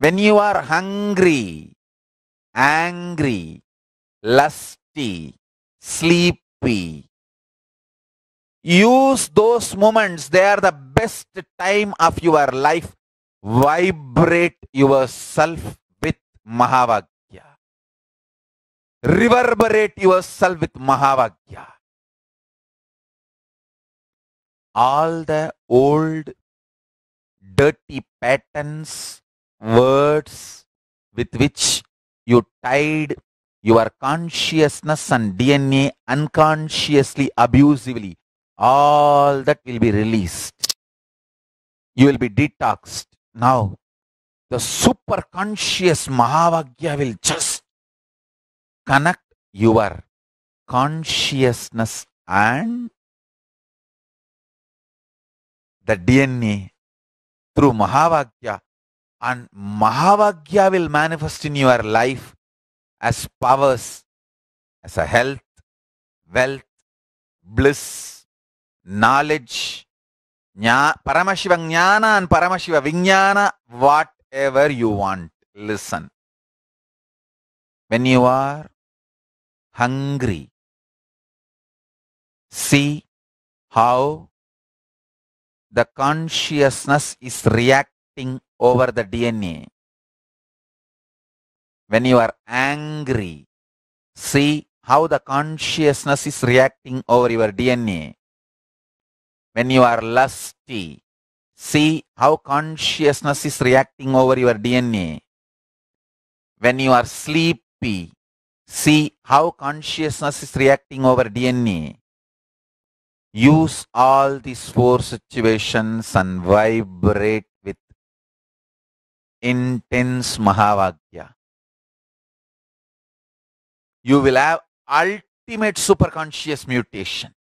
When you are hungry, angry, lusty, sleepy, use those moments. They are the best time of your life. Vibrate yourself with MahaVakya. Reverberate yourself with MahaVakya. All the old dirty patterns, words with which you tied your consciousness and DNA unconsciously, abusively, all that will be released. You will be detoxed. Now, the super conscious MahaVakya will just connect your consciousness and the DNA through MahaVakya and MahaVakya will manifest in your life as powers, as a health, wealth, bliss, knowledge, Paramashiva Jnana and Paramashiva Vijnana, whatever you want. Listen. When you are hungry, see how the consciousness is reacting over the DNA. When you are angry, see how the consciousness is reacting over your DNA. When you are lusty, see how consciousness is reacting over your DNA. When you are sleepy, see how consciousness is reacting over DNA. Use all these four situations and vibrate intense MahaVakya. You will have ultimate superconscious mutation.